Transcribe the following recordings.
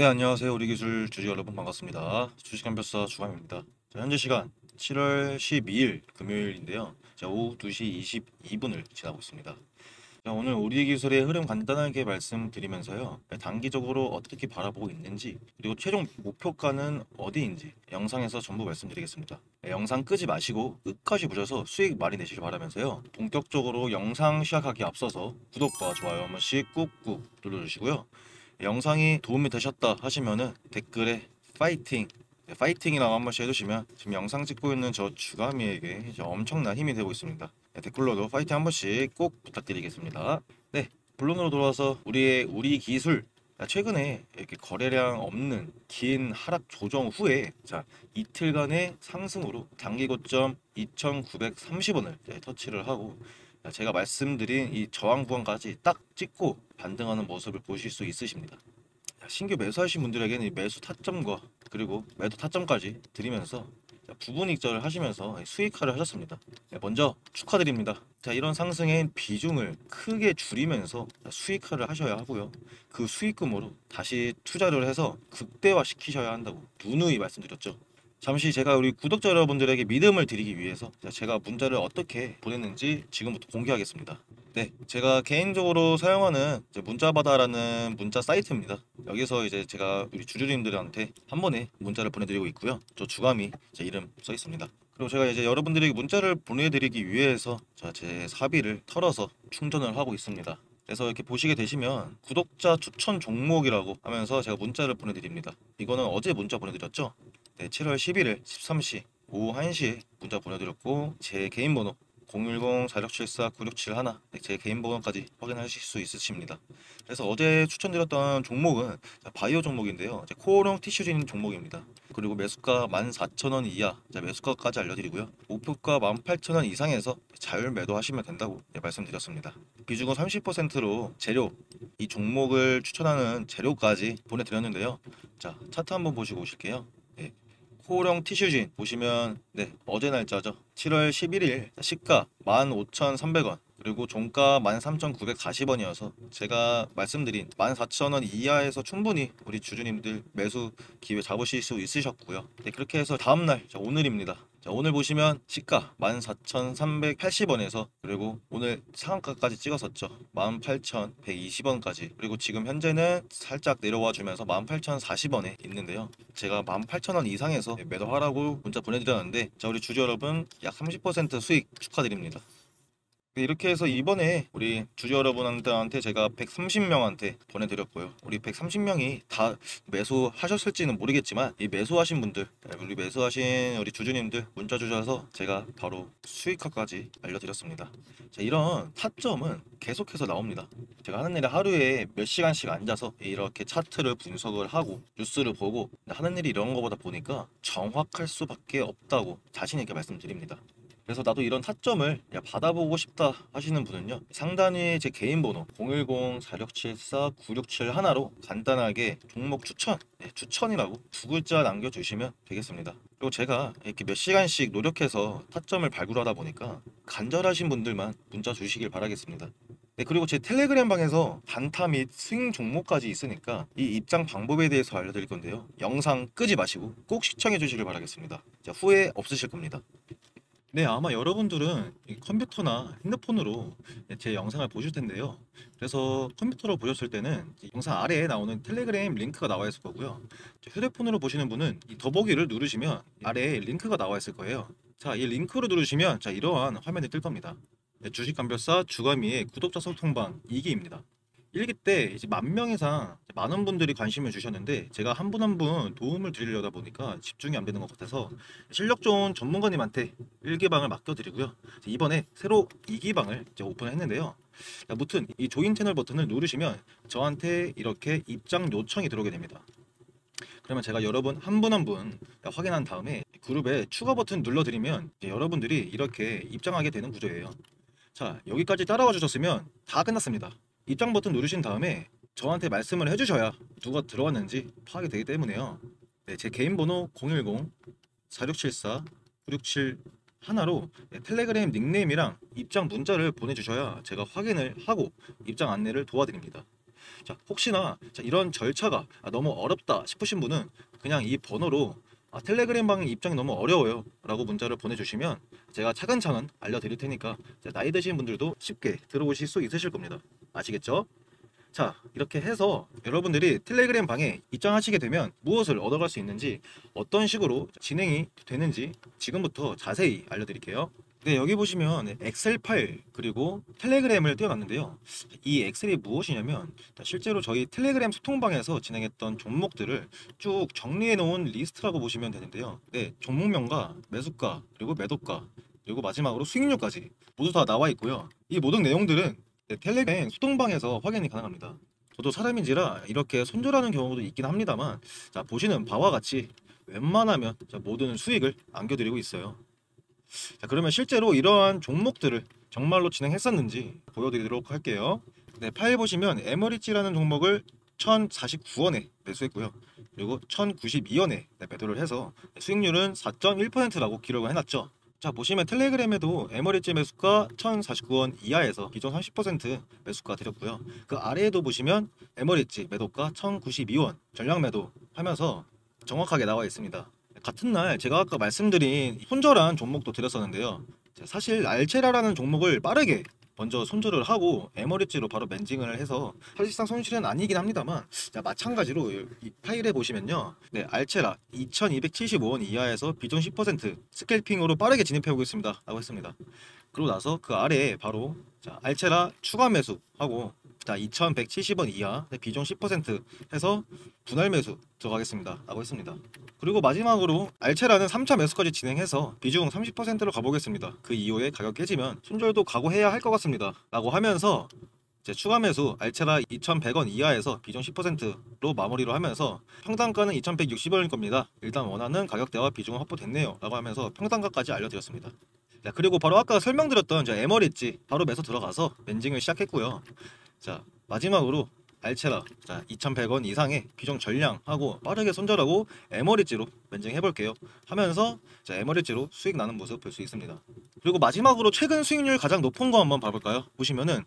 네, 안녕하세요. 우리 기술 주주 여러분 반갑습니다. 주식감별사 주감입니다. 자, 현재 시간 7월 12일 금요일인데요. 자, 오후 2시 22분을 지나고 있습니다. 자, 오늘 우리 기술의 흐름 간단하게 말씀드리면서요. 단기적으로 어떻게 바라보고 있는지, 그리고 최종 목표가는 어디인지 영상에서 전부 말씀드리겠습니다. 네, 영상 끄지 마시고 끝까지 보셔서 수익 많이 내시길 바라면서요. 본격적으로 영상 시작하기 앞서서 구독과 좋아요 한 번씩 꾹꾹 눌러주시고요. 영상이 도움이 되셨다 하시면은 댓글에 파이팅 네, 파이팅이라고 한 번씩 해주시면 지금 영상 찍고 있는 저 주가미에게 이제 엄청난 힘이 되고 있습니다. 네, 댓글로도 파이팅 한 번씩 꼭 부탁드리겠습니다. 네, 본론으로 돌아와서 우리의 우리 기술 최근에 이렇게 거래량 없는 긴 하락 조정 후에 자 이틀간의 상승으로 단기 고점 2,930원을 터치를 하고 제가 말씀드린 이 저항 구간까지 딱 찍고 반등하는 모습을 보실 수 있으십니다. 신규 매수하신 분들에게는 매수 타점과 그리고 매도 타점까지 드리면서 부분 익절을 하시면서 수익화를 하셨습니다. 네, 먼저 축하드립니다. 자, 이런 상승의 비중을 크게 줄이면서 수익화를 하셔야 하고요. 그 수익금으로 다시 투자를 해서 극대화 시키셔야 한다고 누누이 말씀드렸죠. 잠시 제가 우리 구독자 여러분들에게 믿음을 드리기 위해서 제가 문자를 어떻게 보냈는지 지금부터 공개하겠습니다. 네, 제가 개인적으로 사용하는 문자바다라는 문자 사이트입니다. 여기서 이제 제가 우리 주주님들한테 한 번에 문자를 보내드리고 있고요. 저 주감이 제 이름 써 있습니다. 그리고 제가 이제 여러분들에게 문자를 보내드리기 위해서 제 사비를 털어서 충전을 하고 있습니다. 그래서 이렇게 보시게 되시면 구독자 추천 종목이라고 하면서 제가 문자를 보내드립니다. 이거는 어제 문자 보내드렸죠? 네, 7월 11일 13시 오후 1시 문자 보내드렸고 제 개인 번호 010-4674-9671제 개인 번호까지 확인하실 수 있으십니다. 그래서 어제 추천드렸던 종목은 바이오 종목인데요. 코어령 티슈진 종목입니다. 그리고 매수가 14,000원 이하 매수가까지 알려드리고요. 목표가 18,000원 이상에서 자율 매도하시면 된다고 말씀드렸습니다. 비중은 30%로 재료 이 종목을 추천하는 재료까지 보내드렸는데요. 자 차트 한번 보시고 오실게요. 코어령 티슈진. 보시면 네 어제 날짜죠. 7월 11일 시가 15,300원 그리고 종가 13,940원이어서 제가 말씀드린 14,000원 이하에서 충분히 우리 주주님들 매수 기회 잡으실 수 있으셨고요. 네, 그렇게 해서 다음날 오늘입니다 자, 오늘 보시면 시가 14,380원에서 그리고 오늘 상한가까지 찍었었죠. 18,120원까지 그리고 지금 현재는 살짝 내려와 주면서 18,040원에 있는데요. 제가 18,000원 이상에서 매도하라고 문자 보내드렸는데 자 우리 주주 여러분 약 30% 수익 축하드립니다. 네, 이렇게 해서 이번에 우리 주주 여러분한테 제가 130명한테 보내드렸고요. 우리 130명이 다 매수하셨을지는 모르겠지만 이 매수하신 분들, 네, 우리 매수하신 우리 주주님들 문자 주셔서 제가 바로 수익화까지 알려드렸습니다. 자, 이런 타점은 계속해서 나옵니다. 제가 하는 일이 하루에 몇 시간씩 앉아서 이렇게 차트를 분석을 하고 뉴스를 보고 하는 일이 이런 거보다 보니까 정확할 수밖에 없다고 자신 있게 말씀드립니다. 그래서 나도 이런 타점을 받아보고 싶다 하시는 분은요 상단에 제 개인 번호 010-4674-967 하나로 간단하게 종목 추천 네, 추천이라고 두 글자 남겨주시면 되겠습니다 그리고 제가 이렇게 몇 시간씩 노력해서 타점을 발굴하다 보니까 간절하신 분들만 문자 주시길 바라겠습니다 네, 그리고 제 텔레그램 방에서 단타 및 스윙 종목까지 있으니까 이 입장 방법에 대해서 알려드릴 건데요. 영상 끄지 마시고 꼭 시청해 주시길 바라겠습니다. 자, 후회 없으실 겁니다. 네, 아마 여러분들은 컴퓨터나 핸드폰으로 제 영상을 보실 텐데요. 그래서 컴퓨터로 보셨을 때는 영상 아래에 나오는 텔레그램 링크가 나와 있을 거고요. 휴대폰으로 보시는 분은 이 더보기를 누르시면 아래에 링크가 나와 있을 거예요. 자, 이 링크를 누르시면 자 이러한 화면이 뜰 겁니다. 네, 주식감별사 주가미의 구독자 소통방 2기입니다. 1기 때 이제 만 명 이상 많은 분들이 관심을 주셨는데 제가 한 분 한 분 도움을 드리려다 보니까 집중이 안 되는 것 같아서 실력 좋은 전문가님한테 1기방을 맡겨드리고요. 이번에 새로 2기방을 이제 오픈을 했는데요. 무튼 이 조인 채널 버튼을 누르시면 저한테 이렇게 입장 요청이 들어오게 됩니다. 그러면 제가 여러분 한 분 한 분 확인한 다음에 그룹에 추가 버튼 눌러드리면 여러분들이 이렇게 입장하게 되는 구조예요. 자 여기까지 따라와 주셨으면 다 끝났습니다. 입장 버튼 누르신 다음에 저한테 말씀을 해주셔야 누가 들어왔는지 파악이 되기 때문에요. 네, 제 개인 번호 010-4674-967 하나로 네, 텔레그램 닉네임이랑 입장 문자를 보내주셔야 제가 확인을 하고 입장 안내를 도와드립니다. 자, 혹시나 자, 이런 절차가 아, 너무 어렵다 싶으신 분은 그냥 이 번호로 아, 텔레그램 방 입장이 너무 어려워요 라고 문자를 보내주시면 제가 차근차근 알려드릴 테니까 자, 나이 드신 분들도 쉽게 들어오실 수 있으실 겁니다 아시겠죠? 자 이렇게 해서 여러분들이 텔레그램 방에 입장하시게 되면 무엇을 얻어갈 수 있는지 어떤 식으로 진행이 되는지 지금부터 자세히 알려드릴게요. 네 여기 보시면 엑셀 파일 그리고 텔레그램을 띄워놨는데요. 이 엑셀이 무엇이냐면 실제로 저희 텔레그램 소통방에서 진행했던 종목들을 쭉 정리해 놓은 리스트라고 보시면 되는데요. 네 종목명과 매수가 그리고 매도가 그리고 마지막으로 수익률까지 모두 다 나와 있고요. 이 모든 내용들은 네, 텔레그램 소통방에서 확인이 가능합니다. 저도 사람인지라 이렇게 손절하는 경우도 있긴 합니다만 자 보시는 바와 같이 웬만하면 자, 모든 수익을 안겨드리고 있어요. 자 그러면 실제로 이러한 종목들을 정말로 진행했었는지 보여드리도록 할게요. 네 파일 보시면 에머리지라는 종목을 1049원에 매수했고요. 그리고 1092원에 매도를 해서 수익률은 4.1%라고 기록을 해놨죠. 자 보시면 텔레그램에도 에머리지 매수가 1049원 이하에서 기존 30% 매수가 드렸고요. 그 아래에도 보시면 에머리지 매도가 1092원 전량 매도 하면서 정확하게 나와 있습니다. 같은 날 제가 아까 말씀드린 손절한 종목도 드렸었는데요. 사실 알체라라는 종목을 빠르게 먼저 손절을 하고 에머리지로 바로 멘징을 해서 사실상 손실은 아니긴 합니다만 자, 마찬가지로 이 파일에 보시면요. 네 알체라 2275원 이하에서 비중 10% 스캘핑으로 빠르게 진입해 보겠습니다 라고 했습니다. 그리고 나서 그 아래에 바로 자 알체라 추가 매수하고 자 2170원 이하 네, 비중 10% 해서 분할 매수 들어가겠습니다 라고 했습니다 그리고 마지막으로 알체라는 3차 매수까지 진행해서 비중 30%로 가보겠습니다 그 이후에 가격 깨지면 손절도 각오해야 할 것 같습니다 라고 하면서 이제 추가 매수 알체라 2,100원 이하에서 비중 10%로 마무리로 하면서 평단가는 2,160원일 겁니다. 일단 원하는 가격대와 비중은 확보됐네요. 라고 하면서 평단가까지 알려드렸습니다. 자 그리고 바로 아까 설명드렸던 저 에머리지 바로 매수 들어가서 멘징을 시작했고요. 자 마지막으로 알체라. 자 2,100원 이상의 비중 전량하고 빠르게 손절하고 에머리지로 멘징 해 볼게요. 하면서 자 에머리지로 수익 나는 모습 볼 수 있습니다. 그리고 마지막으로 최근 수익률 가장 높은 거 한번 봐볼까요? 보시면은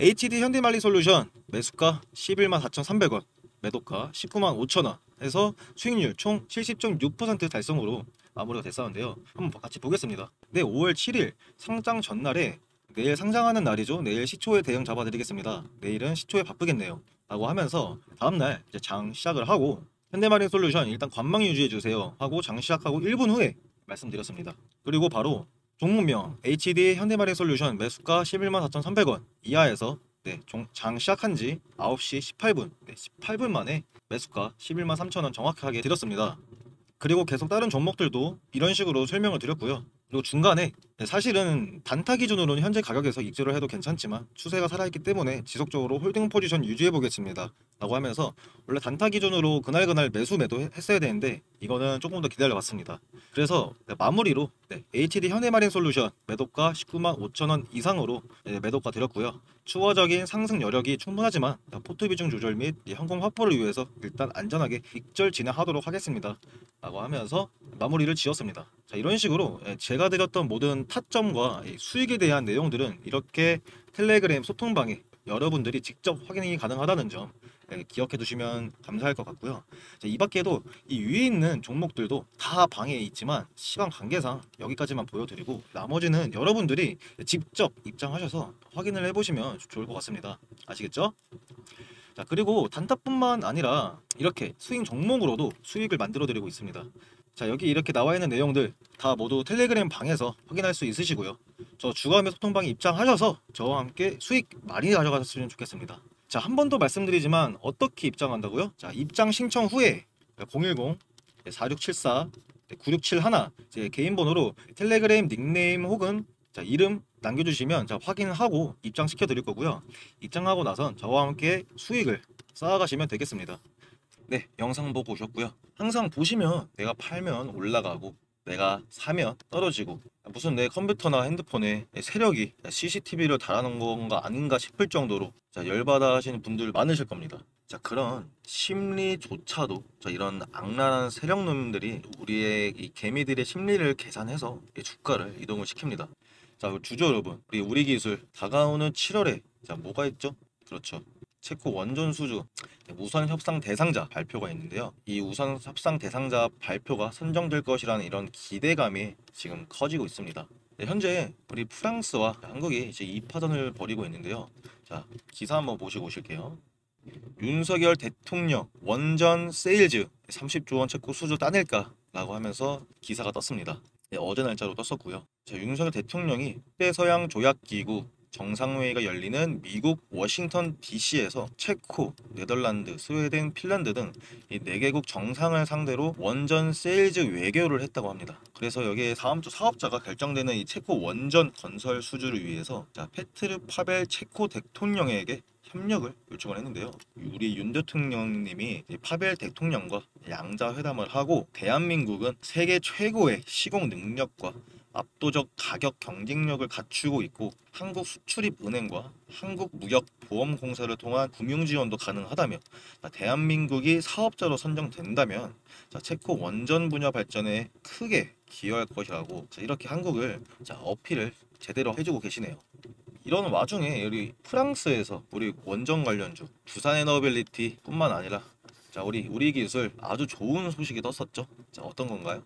HD 현대말리솔루션 매수가 11만 4,300원 매도가 19만 5천원 해서 수익률 총 70.6% 달성으로 마무리가 됐었는데요. 한번 같이 보겠습니다. 네 5월 7일 상장 전날에 내일 상장하는 날이죠. 내일 시초에 대응 잡아드리겠습니다. 내일은 시초에 바쁘겠네요. 라고 하면서 다음날 이제 장 시작을 하고 현대마린 솔루션 일단 관망 유지해 주세요 하고 장 시작하고 1분 후에 말씀드렸습니다. 그리고 바로 종목명 HD 현대마린 솔루션 매수가 11만 4,300원 이하에서 네, 장 시작한 지 9시 18분 네, 18분 만에 매수가 11만 3천원 정확하게 드렸습니다. 그리고 계속 다른 종목들도 이런 식으로 설명을 드렸고요. 그리고 중간에 사실은 단타 기준으로는 현재 가격에서 익절을 해도 괜찮지만 추세가 살아있기 때문에 지속적으로 홀딩 포지션 유지해 보겠습니다. 라고 하면서 원래 단타 기준으로 그날그날 매수 매도 했어야 되는데 이거는 조금 더 기다려 봤습니다. 그래서 마무리로 네, HT 현해마린 솔루션 매도가 19만 5천원 이상으로 네, 매도가 드렸고요. 추가적인 상승 여력이 충분하지만 포트 비중 조절 및 현금 확보를 위해서 일단 안전하게 익절 진행하도록 하겠습니다. 라고 하면서 마무리를 지었습니다. 자 이런 식으로 예, 제가 드렸던 모든 타점과 수익에 대한 내용들은 이렇게 텔레그램 소통방에 여러분들이 직접 확인이 가능하다는 점 예, 기억해 두시면 감사할 것 같고요. 이 밖에도 이 위에 있는 종목들도 다 방에 있지만 시간 관계상 여기까지만 보여드리고 나머지는 여러분들이 직접 입장하셔서 확인을 해보시면 좋을 것 같습니다. 아시겠죠? 자 그리고 단타뿐만 아니라 이렇게 스윙 종목으로도 수익을 만들어 드리고 있습니다. 자 여기 이렇게 나와 있는 내용들 다 모두 텔레그램 방에서 확인할 수 있으시고요 저 주가매 소통방에 입장하셔서 저와 함께 수익 많이 가져가셨으면 좋겠습니다 자 한 번 더 말씀드리지만 어떻게 입장한다고요? 자 입장 신청 후에 010 4674 9671 제 개인 번호로 텔레그램 닉네임 혹은 자 이름 남겨주시면 자 확인하고 입장시켜 드릴 거고요. 입장하고 나선 저와 함께 수익을 쌓아가시면 되겠습니다. 네 영상 보고 오셨고요. 항상 보시면 내가 팔면 올라가고 내가 사면 떨어지고 무슨 내 컴퓨터나 핸드폰에 세력이 CCTV를 달아놓은 건가 아닌가 싶을 정도로 자, 열받아 하시는 분들 많으실 겁니다 자 그런 심리조차도 자, 이런 악랄한 세력놈들이 우리의 이 개미들의 심리를 계산해서 이 주가를 이동을 시킵니다 자 주주 여러분 우리 우리 기술 다가오는 7월에 자 뭐가 있죠 그렇죠 체코 원전 수주 우선 협상 대상자 발표가 있는데요. 이 우선 협상 대상자 발표가 선정될 것이라는 이런 기대감이 지금 커지고 있습니다. 네, 현재 우리 프랑스와 한국이 이제 2파전을 벌이고 있는데요. 자, 기사 한번 보시고 오실게요. 윤석열 대통령 원전 세일즈 30조 원 체코 수주 따낼까? 라고 하면서 기사가 떴습니다. 네, 어제 날짜로 떴었고요. 자, 윤석열 대통령이 대서양 조약기구 정상회의가 열리는 미국 워싱턴 DC에서 체코, 네덜란드, 스웨덴, 핀란드 등 이 네 개국 정상을 상대로 원전 세일즈 외교를 했다고 합니다. 그래서 여기에 다음 주 사업자가 결정되는 이 체코 원전 건설 수주를 위해서 자, 페트르 파벨 체코 대통령에게 협력을 요청을 했는데요. 우리 윤 대통령님이 이 파벨 대통령과 양자 회담을 하고 대한민국은 세계 최고의 시공 능력과 압도적 가격 경쟁력을 갖추고 있고 한국 수출입은행과 한국무역보험공사를 통한 금융 지원도 가능하다며 자, 대한민국이 사업자로 선정된다면 자, 체코 원전 분야 발전에 크게 기여할 것이라고 자, 이렇게 한국을 자, 어필을 제대로 해주고 계시네요. 이런 와중에 우리 프랑스에서 우리 원전 관련주 두산 에너빌리티뿐만 아니라 자 우리 우리 기술 아주 좋은 소식이 떴었죠. 자 어떤 건가요?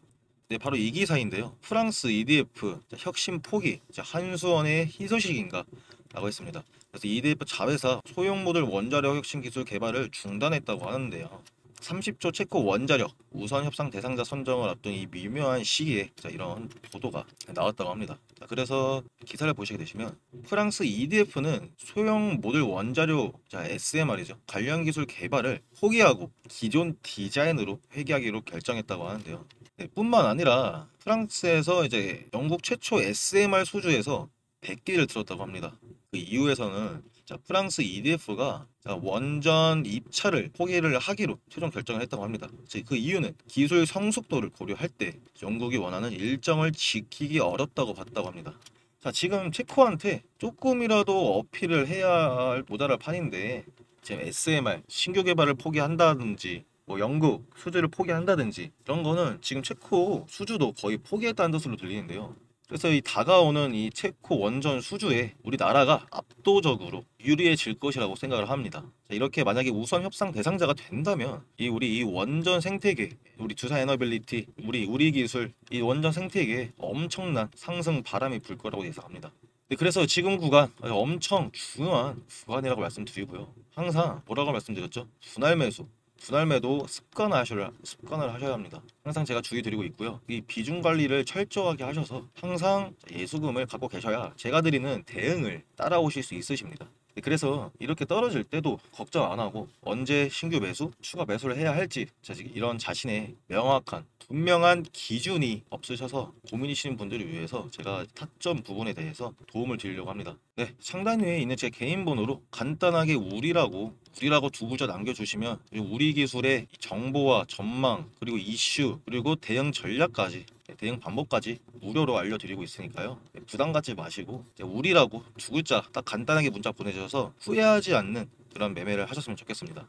네, 바로 이 기사인데요. 프랑스 EDF 자, 혁신 포기 자, 한수원의 희소식인가 라고 했습니다. 그래서 EDF 자회사 소형 모듈 원자력 혁신 기술 개발을 중단했다고 하는데요. 30조 체코 원자력 우선 협상 대상자 선정을 앞둔 이 미묘한 시기에 자, 이런 보도가 나왔다고 합니다. 자, 그래서 기사를 보시게 되시면 프랑스 EDF는 소형 모듈 원자료 자, SMR이죠. 관련 기술 개발을 포기하고 기존 디자인으로 회귀하기로 결정했다고 하는데요. 네, 뿐만 아니라 프랑스에서 이제 영국 최초 SMR 소주에서 100개를 들었다고 합니다. 그 이후에서는 자, 프랑스 EDF가 자, 원전 입찰을 포기를 하기로 최종 결정을 했다고 합니다. 자, 그 이유는 기술 성숙도를 고려할 때 영국이 원하는 일정을 지키기 어렵다고 봤다고 합니다. 자, 지금 체코한테 조금이라도 어필을 해야 할 모자랄 판인데 지금 SMR 신규 개발을 포기한다든지 뭐 영국 수주를 포기한다든지 이런 거는 지금 체코 수주도 거의 포기했다는 뜻으로 들리는데요. 그래서 이 다가오는 이 체코 원전 수주에 우리나라가 압도적으로 유리해질 것이라고 생각을 합니다. 자, 이렇게 만약에 우선 협상 대상자가 된다면 이 우리 이 원전 생태계, 우리 두산 에너빌리티, 우리 우리 기술, 이 원전 생태계에 엄청난 상승 바람이 불 거라고 예상합니다. 네, 그래서 지금 구간 엄청 중요한 구간이라고 말씀드리고요. 항상 뭐라고 말씀드렸죠? 분할 매수, 분할 매도 습관을 하셔야 합니다. 항상 제가 주의 드리고 있고요. 이 비중 관리를 철저하게 하셔서 항상 예수금을 갖고 계셔야 제가 드리는 대응을 따라오실 수 있으십니다. 네, 그래서 이렇게 떨어질 때도 걱정 안 하고 언제 신규 매수, 추가 매수를 해야 할지 이런 자신의 명확한 분명한 기준이 없으셔서 고민이시는 분들을 위해서 제가 타점 부분에 대해서 도움을 드리려고 합니다. 네, 상단 위에 있는 제 개인 번호로 간단하게 우리라고 우리라고 두 글자 남겨주시면 우리 기술의 정보와 전망 그리고 이슈 그리고 대응 전략까지 네, 대응 방법까지 무료로 알려드리고 있으니까요. 네, 부담 갖지 마시고 우리라고 두 글자 딱 간단하게 문자 보내주셔서 후회하지 않는 그런 매매를 하셨으면 좋겠습니다.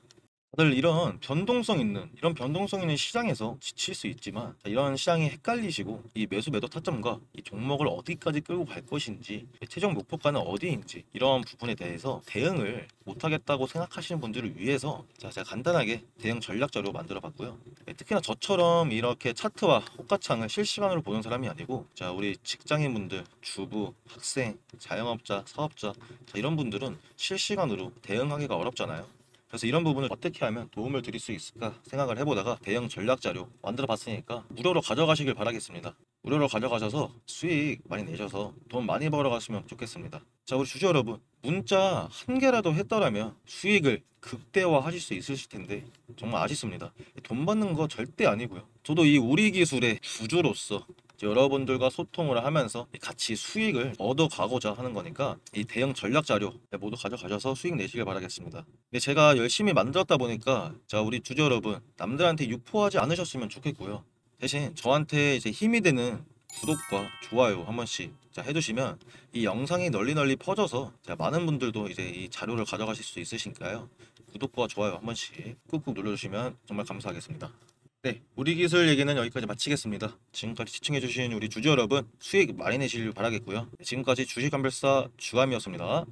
다들 이런 변동성 있는 이런 변동성 있는 시장에서 지칠 수 있지만 자, 이런 시장이 헷갈리시고 이 매수 매도 타점과 이 종목을 어디까지 끌고 갈 것인지 최종 목표가는 어디인지 이런 부분에 대해서 대응을 못하겠다고 생각하시는 분들을 위해서 자, 제가 간단하게 대응 전략 자료 만들어 봤고요. 네, 특히나 저처럼 이렇게 차트와 호가창을 실시간으로 보는 사람이 아니고 자 우리 직장인분들, 주부, 학생, 자영업자, 사업자 자, 이런 분들은 실시간으로 대응하기가 어렵잖아요. 그래서 이런 부분을 어떻게 하면 도움을 드릴 수 있을까 생각을 해보다가 대형 전략 자료 만들어 봤으니까 무료로 가져가시길 바라겠습니다. 무료로 가져가셔서 수익 많이 내셔서 돈 많이 벌어가시면 좋겠습니다. 자, 우리 주주 여러분, 문자 한 개라도 했더라면 수익을 극대화 하실 수 있으실 텐데 정말 아쉽습니다. 돈 받는 거 절대 아니고요. 저도 이 우리 기술의 주주로서 여러분들과 소통을 하면서 같이 수익을 얻어가고자 하는 거니까 이 대형 전략 자료 모두 가져가셔서 수익 내시길 바라겠습니다. 근데 제가 열심히 만들었다 보니까 자 우리 주주 여러분 남들한테 유포하지 않으셨으면 좋겠고요. 대신 저한테 이제 힘이 되는 구독과 좋아요 한 번씩 자, 해두시면 이 영상이 널리 널리 퍼져서 자, 많은 분들도 이제 이 자료를 가져가실 수 있으시니까요. 구독과 좋아요 한 번씩 꾹꾹 눌러주시면 정말 감사하겠습니다. 네, 우리 기술 얘기는 여기까지 마치겠습니다. 지금까지 시청해주신 우리 주주 여러분 수익 많이 내시길 바라겠고요. 지금까지 주식감별사 주감이었습니다.